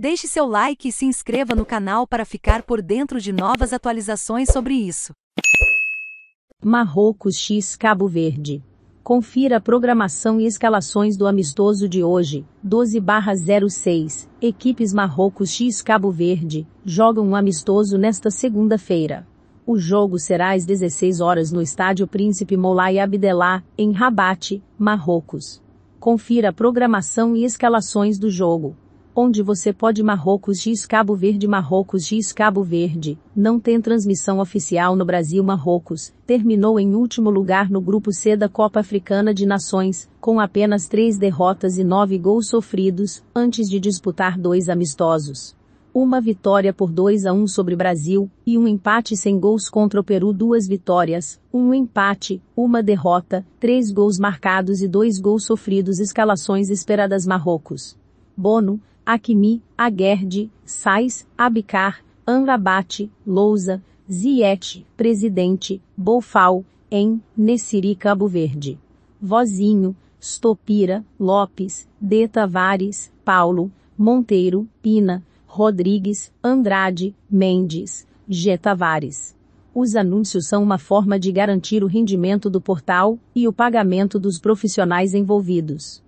Deixe seu like e se inscreva no canal para ficar por dentro de novas atualizações sobre isso. Marrocos x Cabo Verde. Confira a programação e escalações do amistoso de hoje, 12/06. Equipes Marrocos x Cabo Verde jogam um amistoso nesta segunda-feira. O jogo será às 16 horas no Estádio Príncipe Moulay Abdellah, em Rabat, Marrocos. Confira a programação e escalações do jogo onde você pode Marrocos X Cabo Verde Marrocos X Cabo Verde, não tem transmissão oficial no Brasil Marrocos, terminou em último lugar no grupo C da Copa Africana de Nações, com apenas três derrotas e nove gols sofridos, antes de disputar dois amistosos. Uma vitória por 2 a 1 sobre Brasil, e um empate sem gols contra o Peru duas vitórias, um empate, uma derrota, três gols marcados e dois gols sofridos escalações esperadas Marrocos. Bono, Akimi, Aguerd, Sais, Abicar, Anrabat, Lousa, Ziet, Presidente, Bofal, em, Nessiri Cabo Verde. Vozinho, Stopira, Lopes, De Tavares, Paulo, Monteiro, Pina, Rodrigues, Andrade, Mendes, G. Tavares. Os anúncios são uma forma de garantir o rendimento do portal e o pagamento dos profissionais envolvidos.